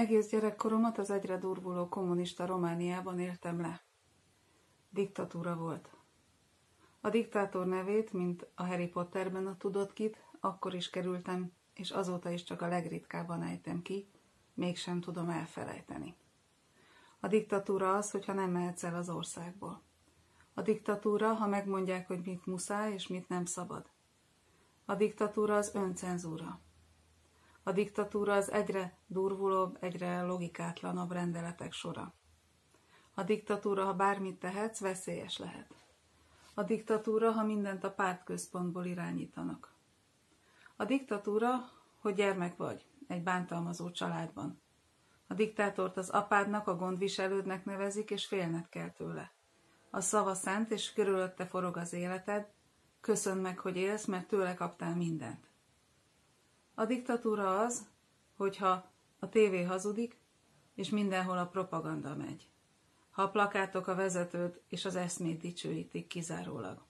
Egész gyerekkoromat az egyre durvuló kommunista Romániában éltem le. Diktatúra volt. A diktátor nevét, mint a Harry Potterben a tudott kit, akkor is kerültem, és azóta is csak a legritkábban ejtem ki, mégsem tudom elfelejteni. A diktatúra az, hogyha nem mehetsz el az országból. A diktatúra, ha megmondják, hogy mit muszáj és mit nem szabad. A diktatúra az öncenzúra. A diktatúra az egyre durvulóbb, egyre logikátlanabb rendeletek sora. A diktatúra, ha bármit tehetsz, veszélyes lehet. A diktatúra, ha mindent a pártközpontból irányítanak. A diktatúra, hogy gyermek vagy, egy bántalmazó családban. A diktátort az apádnak, a gondviselődnek nevezik, és félned kell tőle. A szava szent, és körülötte forog az életed, köszönd meg, hogy élsz, mert tőle kaptál mindent. A diktatúra az, hogyha a tévé hazudik, és mindenhol a propaganda megy. Ha a plakátok a vezetőt és az eszmét dicsőítik kizárólag.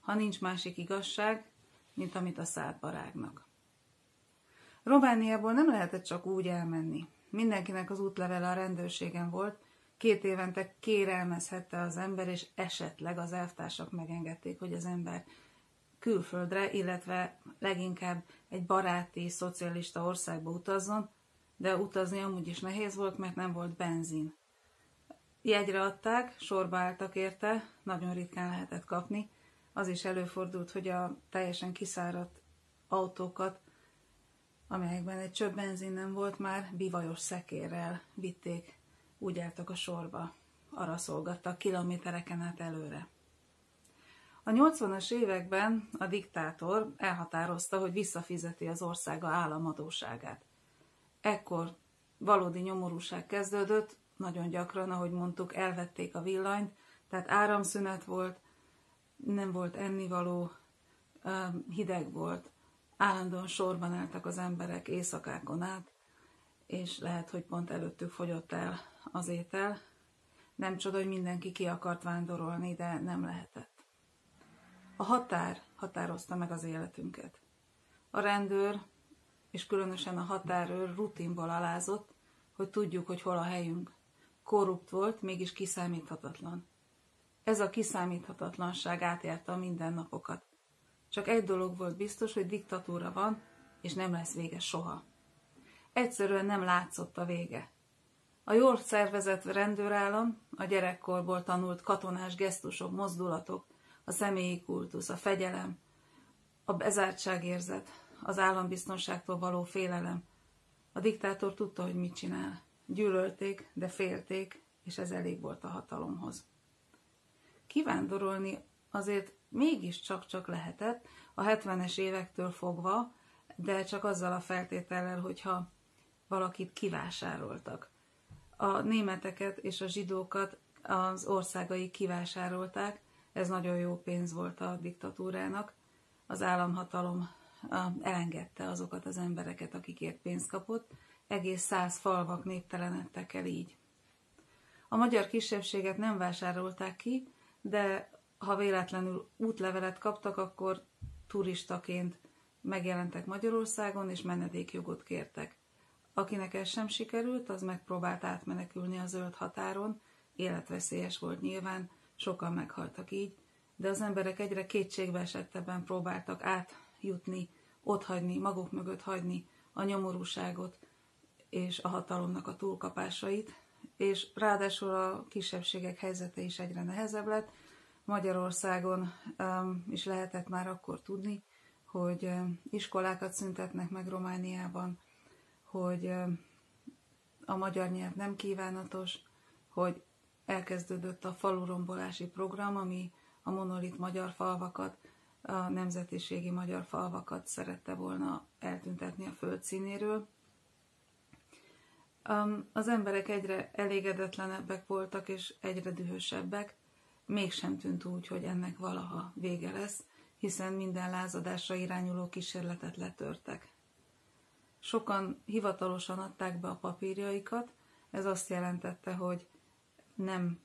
Ha nincs másik igazság, mint amit a szádba rágnak. Romániából nem lehetett csak úgy elmenni. Mindenkinek az útlevele a rendőrségen volt, két évente kérelmezhette az ember, és esetleg az elvtársak megengedték, hogy az ember külföldre, illetve leginkább egy baráti, szocialista országba utazzon, de utazni amúgy is nehéz volt, mert nem volt benzin. Jegyre adták, sorba álltak érte, nagyon ritkán lehetett kapni. Az is előfordult, hogy a teljesen kiszáradt autókat, amelyekben egy csöbb benzin nem volt már, bivajos szekérrel vitték, úgy álltak a sorba. Arra szolgattak kilométereken át előre. A 80-as években a diktátor elhatározta, hogy visszafizeti az országa államadóságát. Ekkor valódi nyomorúság kezdődött, nagyon gyakran, ahogy mondtuk, elvették a villanyt, tehát áramszünet volt, nem volt ennivaló, hideg volt, állandóan sorban álltak az emberek éjszakákon át, és lehet, hogy pont előttük fogyott el az étel. Nem csoda, hogy mindenki ki akart vándorolni, de nem lehetett. A határ határozta meg az életünket. A rendőr, és különösen a határőr rutinból alázott, hogy tudjuk, hogy hol a helyünk. Korrupt volt, mégis kiszámíthatatlan. Ez a kiszámíthatatlanság átjárta a mindennapokat. Csak egy dolog volt biztos, hogy diktatúra van, és nem lesz vége soha. Egyszerűen nem látszott a vége. A jól szervezett rendőrállam, a gyerekkorból tanult katonás gesztusok, mozdulatok, a személyi kultusz, a fegyelem, a bezártságérzet, az állambiztonságtól való félelem. A diktátor tudta, hogy mit csinál. Gyűlölték, de félték, és ez elég volt a hatalomhoz. Kivándorolni azért mégiscsak csak lehetett, a 70-es évektől fogva, de csak azzal a feltétellel, hogyha valakit kivásároltak. A németeket és a zsidókat az országai kivásárolták, ez nagyon jó pénz volt a diktatúrának. Az államhatalom elengedte azokat az embereket, akikért pénzt kapott, egész száz falvak néptelenedtek el így. A magyar kisebbséget nem vásárolták ki, de ha véletlenül útlevelet kaptak, akkor turistaként megjelentek Magyarországon, és menedékjogot kértek. Akinek ez sem sikerült, az megpróbált átmenekülni a zöld határon, életveszélyes volt nyilván, sokan meghaltak így, de az emberek egyre kétségbe esettebben próbáltak átjutni, otthagyni, maguk mögött hagyni a nyomorúságot és a hatalomnak a túlkapásait, és ráadásul a kisebbségek helyzete is egyre nehezebb lett. Magyarországon um, is lehetett már akkor tudni, hogy um, iskolákat szüntetnek meg Romániában, hogy um, a magyar nyelv nem kívánatos, hogy elkezdődött a falurombolási program, ami a monolit magyar falvakat, a nemzetiségi magyar falvakat szerette volna eltüntetni a föld színéről. Az emberek egyre elégedetlenebbek voltak, és egyre dühösebbek, mégsem tűnt úgy, hogy ennek valaha vége lesz, hiszen minden lázadásra irányuló kísérletet letörtek. Sokan hivatalosan adták be a papírjaikat, ez azt jelentette, hogy nem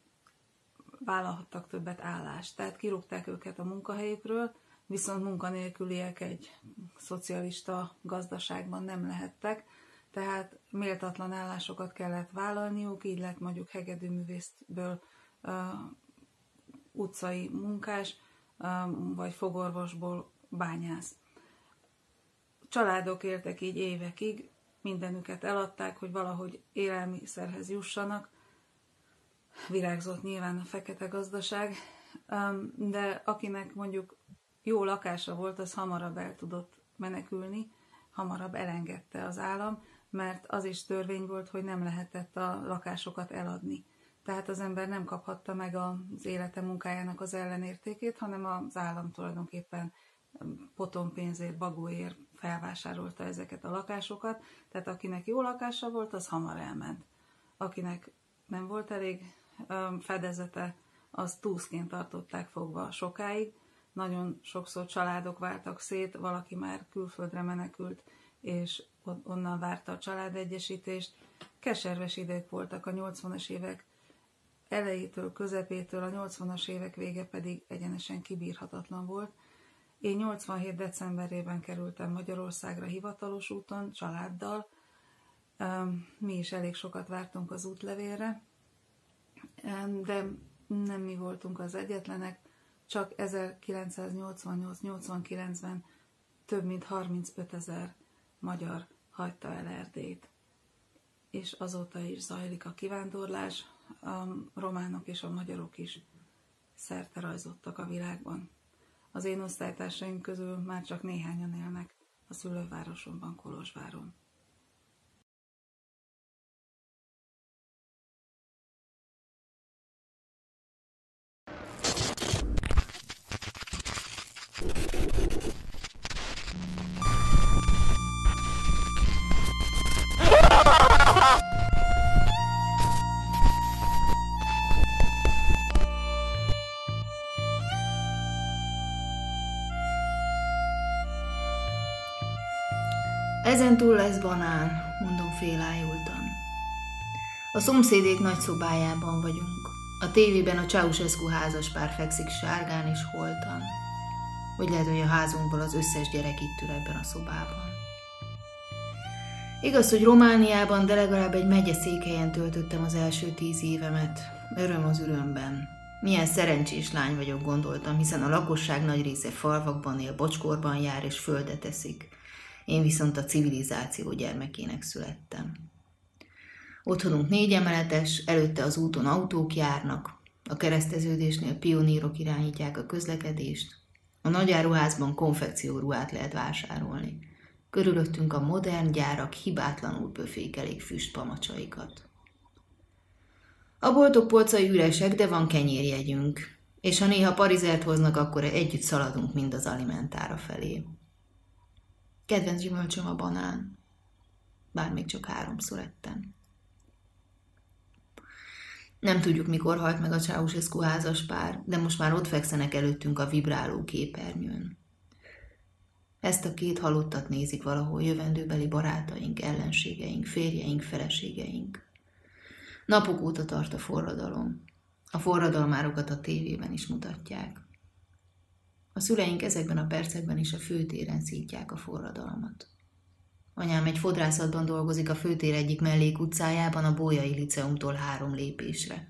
vállalhattak többet állást. Tehát kirúgták őket a munkahelyükről, viszont munkanélküliek egy szocialista gazdaságban nem lehettek, tehát méltatlan állásokat kellett vállalniuk, így lett mondjuk hegedűművészből uh, utcai munkás, uh, vagy fogorvosból bányász. Családok éltek így évekig, mindenüket eladták, hogy valahogy élelmiszerhez jussanak. Virágzott nyilván a fekete gazdaság, de akinek mondjuk jó lakása volt, az hamarabb el tudott menekülni, hamarabb elengedte az állam, mert az is törvény volt, hogy nem lehetett a lakásokat eladni. Tehát az ember nem kaphatta meg az élete munkájának az ellenértékét, hanem az állam tulajdonképpen potonpénzért, bagóért felvásárolta ezeket a lakásokat, tehát akinek jó lakása volt, az hamar elment. Akinek nem volt elég fedezete, az túszként tartották fogva sokáig. Nagyon sokszor családok váltak szét, valaki már külföldre menekült, és onnan várta a családegyesítést. Keserves idők voltak a 80-as évek elejétől, közepétől, a 80-as évek vége pedig egyenesen kibírhatatlan volt. Én 87. decemberében kerültem Magyarországra hivatalos úton, családdal. Mi is elég sokat vártunk az útlevélre, de nem mi voltunk az egyetlenek, csak 1988-89-ben több mint 35 ezer magyar hagyta el Erdélyt. És azóta is zajlik a kivándorlás, a románok és a magyarok is szerte rajzottak a világban. Az én osztálytársaim közül már csak néhányan élnek a szülővárosomban, Kolozsváron. Ezen túl lesz banán, mondom félájultan. A szomszédék nagy szobájában vagyunk. A tévében a Ceausescu pár fekszik sárgán és holtan. Vagy lehet, hogy a házunkból az összes gyerek itt ül ebben a szobában. Igaz, hogy Romániában, de legalább egy megye székhelyen töltöttem az első tíz évemet. Öröm az örömben. Milyen szerencsés lány vagyok, gondoltam, hiszen a lakosság nagy része falvakban él, bocskorban jár és földet eszik. Én viszont a civilizáció gyermekének születtem. Otthonunk négy emeletes, előtte az úton autók járnak, a kereszteződésnél pionírok irányítják a közlekedést, a nagyáruházban konfekcióruhát lehet vásárolni. Körülöttünk a modern gyárak hibátlanul pöfékelik füstpamacsaikat. A boltok polcai üresek, de van kenyérjegyünk, és ha néha parizert hoznak, akkor együtt szaladunk mind az alimentára felé. Kedvenc gyümölcsöm a banán, bár még csak háromszor ettem. Nem tudjuk, mikor halt meg a Ceausescu házas pár, de most már ott fekszenek előttünk a vibráló képernyőn. Ezt a két halottat nézik valahol jövendőbeli barátaink, ellenségeink, férjeink, feleségeink. Napok óta tart a forradalom. A forradalmárokat a tévében is mutatják. A szüleink ezekben a percekben is a főtéren szítják a forradalmat. Anyám egy fodrászatban dolgozik a főtér egyik mellékutcájában a Bójai Liceumtól három lépésre.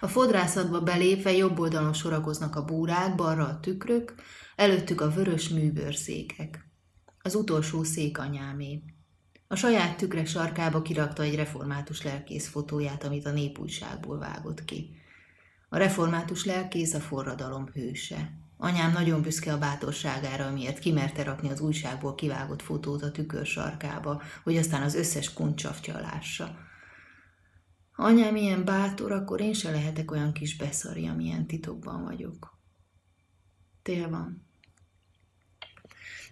A fodrászatba belépve jobb oldalon sorakoznak a búrák, balra a tükrök, előttük a vörös műbőrszékek. Az utolsó szék anyámé. A saját tükre sarkába kirakta egy református lelkész fotóját, amit a népújságból vágott ki. A református lelkész a forradalom hőse. Anyám nagyon büszke a bátorságára, amiért kimerte rakni az újságból kivágott fotót a tükör sarkába, hogy aztán az összes kuncsaftja lássa. Ha anyám ilyen bátor, akkor én se lehetek olyan kis beszari, amilyen titokban vagyok. Tél van.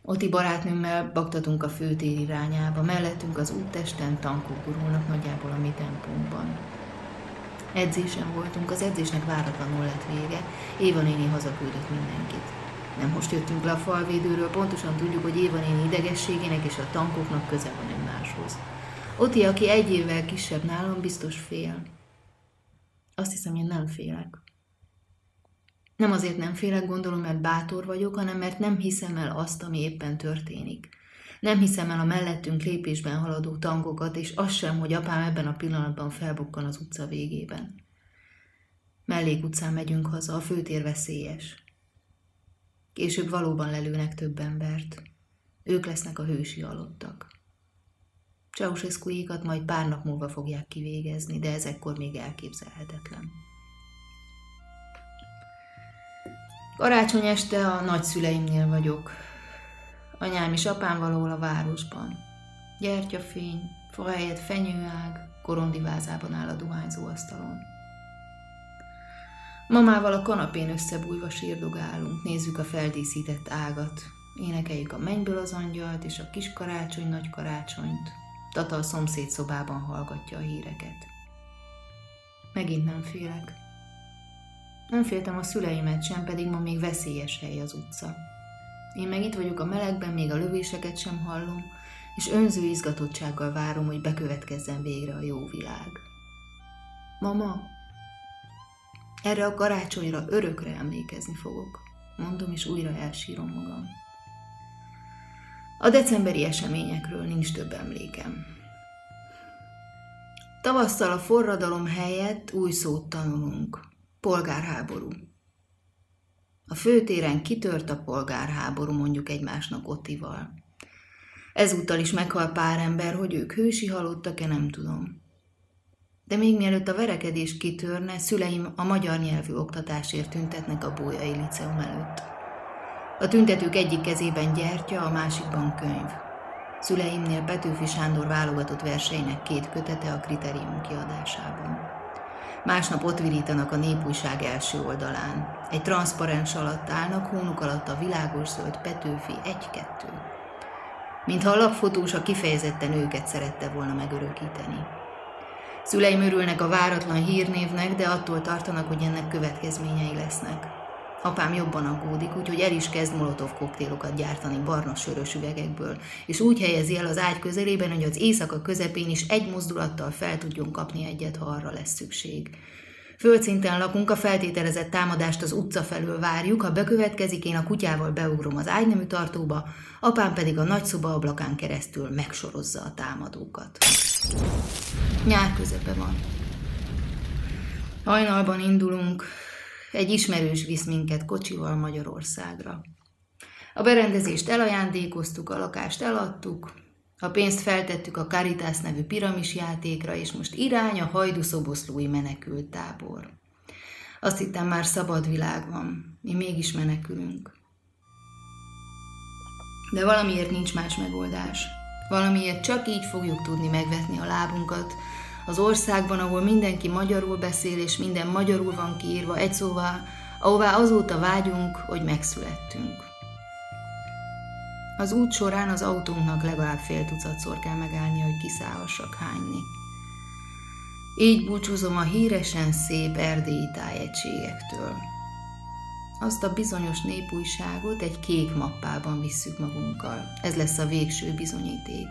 Oti barátnőmmel baktatunk a főtér irányába, mellettünk az úttesten tankok gurulnak nagyjából a mi tempónkban. Edzésen voltunk, az edzésnek váratlanul lett vége, Éva néni hazaküldött mindenkit. Nem most jöttünk le a falvédőről, pontosan tudjuk, hogy Éva néni idegességének és a tankoknak köze van egymáshoz. Oti, aki egy évvel kisebb nálam, biztos fél. Azt hiszem, én nem félek. Nem azért nem félek, gondolom, mert bátor vagyok, hanem mert nem hiszem el azt, ami éppen történik. Nem hiszem el a mellettünk lépésben haladó tangokat, és az sem, hogy apám ebben a pillanatban felbukkan az utca végében. utcán megyünk haza, a főtér veszélyes. Később valóban lelőnek több embert. Ők lesznek a hősi halottak. ceausescu majd pár nap múlva fogják kivégezni, de ezekkor még elképzelhetetlen. Karácsony este a nagyszüleimnél vagyok. Anyám és apám valahol a városban. Gyertyafény, fa helyett fenyőág, korondivázában áll a dohányzó asztalon. Mamával a kanapén összebújva sírdogálunk, nézzük a feldíszített ágat, énekeljük a mennyből az angyalt és a kis karácsony, nagy karácsonyt. Tata a szomszéd szobában hallgatja a híreket. Megint nem félek. Nem féltem a szüleimet sem, pedig ma még veszélyes hely az utca. Én meg itt vagyok a melegben, még a lövéseket sem hallom, és önző izgatottsággal várom, hogy bekövetkezzen végre a jó világ. Mama, erre a karácsonyra örökre emlékezni fogok, mondom, és újra elsírom magam. A decemberi eseményekről nincs több emlékem. Tavasszal a forradalom helyett új szót tanulunk. Polgárháború. A főtéren kitört a polgárháború, mondjuk egymásnak Ottival. Ezúttal is meghal pár ember, hogy ők hősi halottak-e, nem tudom. De még mielőtt a verekedés kitörne, szüleim a magyar nyelvű oktatásért tüntetnek a Bójai Liceum előtt. A tüntetők egyik kezében gyertya, a másikban könyv. Szüleimnél Petőfi Sándor válogatott verseinek két kötete a kritérium kiadásában. Másnap ott virítanak a népújság első oldalán. Egy transzparens alatt állnak, hónuk alatt a világos zöld Petőfi egy-kettő. Mintha a lapfotós a kifejezetten őket szerette volna megörökíteni. Szüleim örülnek a váratlan hírnévnek, de attól tartanak, hogy ennek következményei lesznek. Apám jobban aggódik, úgyhogy el is kezd molotov koktélokat gyártani barna sörös üvegekből, és úgy helyezi el az ágy közelében, hogy az éjszaka közepén is egy mozdulattal fel tudjon kapni egyet, ha arra lesz szükség. Földszinten lakunk, a feltételezett támadást az utca felől várjuk, ha bekövetkezik, én a kutyával beugrom az ágynemű tartóba, apám pedig a nagyszoba ablakán keresztül megsorozza a támadókat. Nyár közepe van. Hajnalban indulunk, egy ismerős visz minket kocsival Magyarországra. A berendezést elajándékoztuk, a lakást eladtuk, a pénzt feltettük a Caritas nevű piramis játékra, és most irány a hajdúszoboszlói menekült tábor. Azt hittem már szabad világ van, mi mégis menekülünk. De valamiért nincs más megoldás. Valamiért csak így fogjuk tudni megvetni a lábunkat, az országban, ahol mindenki magyarul beszél, és minden magyarul van kiírva, egy szóval, ahová azóta vágyunk, hogy megszülettünk. Az út során az autónknak legalább fél tucatszor kell megállni, hogy kiszállhassak hányni. Így búcsúzom a híresen szép erdélyi tájegységektől. Azt a bizonyos népújságot egy kék mappában visszük magunkkal. Ez lesz a végső bizonyíték.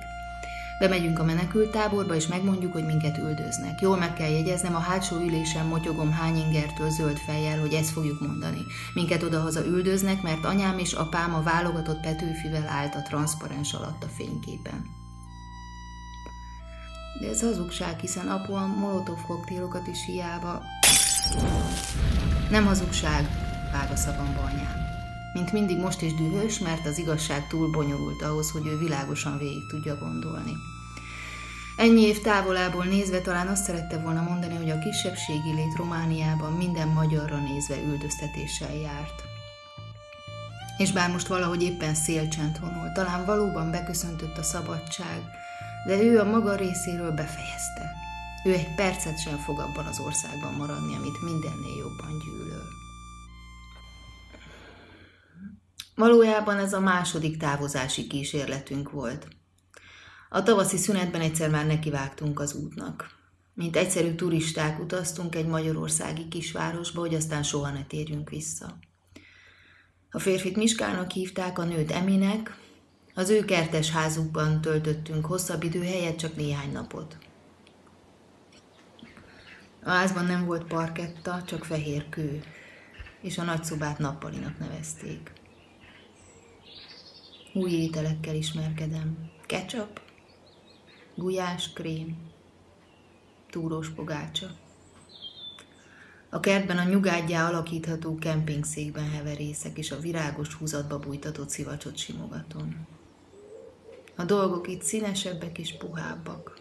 Bemegyünk a menekültáborba, és megmondjuk, hogy minket üldöznek. Jól meg kell jegyeznem, a hátsó ülésen motyogom hányingertől zöld fejjel, hogy ezt fogjuk mondani. Minket odahaza üldöznek, mert anyám és apám a válogatott Petőfivel állt a transzparens alatt a fényképen. De ez hazugság, hiszen apu a molotov koktélokat is hiába... Nem hazugság, vág a szavamba anyám. Mint mindig most is dühös, mert az igazság túl bonyolult ahhoz, hogy ő világosan végig tudja gondolni. Ennyi év távolából nézve talán azt szerette volna mondani, hogy a kisebbségi lét Romániában minden magyarra nézve üldöztetéssel járt. És bár most valahogy éppen szélcsend honol, talán valóban beköszöntött a szabadság, de ő a maga részéről befejezte. Ő egy percet sem fog abban az országban maradni, amit mindennél jobban gyűlöl. Valójában ez a második távozási kísérletünk volt. A tavaszi szünetben egyszer már nekivágtunk az útnak. Mint egyszerű turisták utaztunk egy magyarországi kisvárosba, hogy aztán soha ne térjünk vissza. A férfit Miskának hívták, a nőt Eminek, az ő kertes házukban töltöttünk hosszabb idő helyett csak néhány napot. A házban nem volt parketta, csak fehér kő, és a nagyszobát nappalinak nevezték. Új ételekkel ismerkedem. Ketchup, gulyás, krém, túrós pogácsa. A kertben a nyugádjá alakítható kempingszékben heverészek, és a virágos húzatba bújtatott szivacsot simogatom. A dolgok itt színesebbek és puhábbak.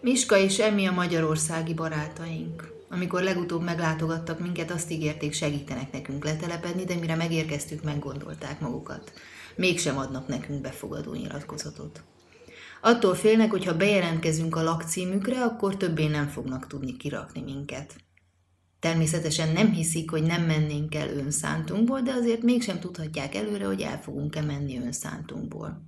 Miska és Emmi a magyarországi barátaink. Amikor legutóbb meglátogattak minket, azt ígérték, segítenek nekünk letelepedni, de mire megérkeztük, meggondolták magukat. Mégsem adnak nekünk befogadó nyilatkozatot. Attól félnek, hogy ha bejelentkezünk a lakcímükre, akkor többé nem fognak tudni kirakni minket. Természetesen nem hiszik, hogy nem mennénk el önszántunkból, de azért mégsem tudhatják előre, hogy el fogunk-e menni önszántunkból.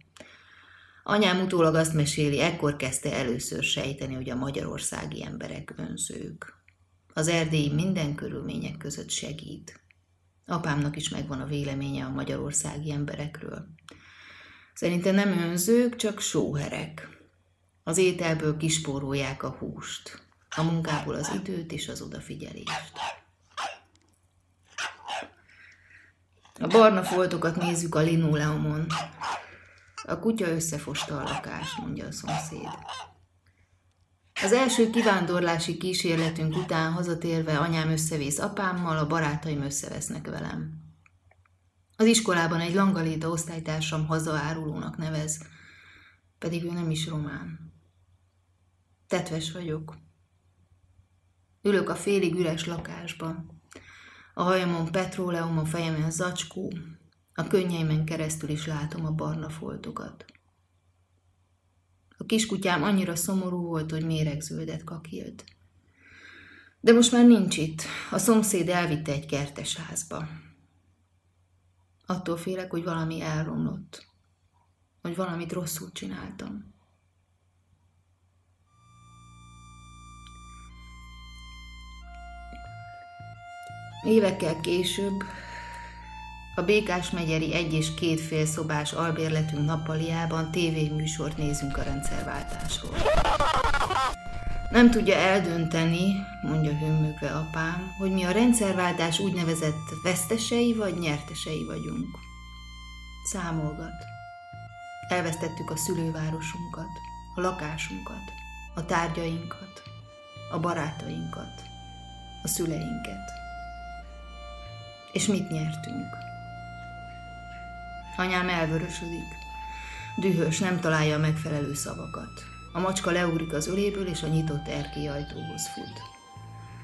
Anyám utólag azt meséli, ekkor kezdte először sejteni, hogy a magyarországi emberek önzők. Az erdélyi minden körülmények között segít. Apámnak is megvan a véleménye a magyarországi emberekről. Szerintem nem önzők, csak sóherek. Az ételből kispórolják a húst, a munkából az időt és az odafigyelést. A barna foltokat nézzük a linoleumon. A kutya összefosta a lakást, mondja a szomszéd. Az első kivándorlási kísérletünk után hazatérve anyám összevész apámmal, a barátaim összevesznek velem. Az iskolában egy langaléta osztálytársam hazaárulónak nevez, pedig ő nem is román. Tetves vagyok. Ülök a félig üres lakásban. A hajamon petróleum, a fejemen zacskó, a könnyeimen keresztül is látom a barna foltokat. A kiskutyám annyira szomorú volt, hogy méregzöldet kakilt. De most már nincs itt. A szomszéd elvitte egy kertes házba. Attól félek, hogy valami elromlott. Hogy valamit rosszul csináltam. Évekkel később a Békás megyeri egy és két fél szobás albérletünk nappaliában tévéműsort nézünk a rendszerváltásról. Nem tudja eldönteni, mondja hőmögve apám, hogy mi a rendszerváltás úgynevezett vesztesei vagy nyertesei vagyunk. Számolgat. Elvesztettük a szülővárosunkat, a lakásunkat, a tárgyainkat, a barátainkat, a szüleinket. És mit nyertünk? Anyám elvörösödik. Dühös, nem találja a megfelelő szavakat. A macska leugrik az öléből, és a nyitott erkély ajtóhoz fut.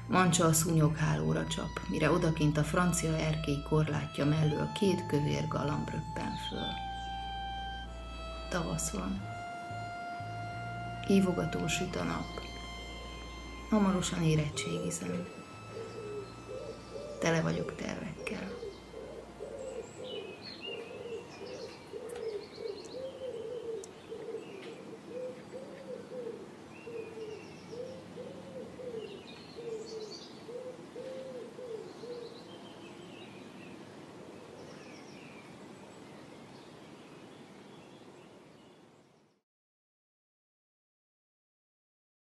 Mancsa a szúnyoghálóra csap, mire odakint a francia erkély korlátja mellől két kövér galamb röppen föl. Tavasz van. Hívogató süt a nap. Hamarosan érettségizem. Tele vagyok tervekkel.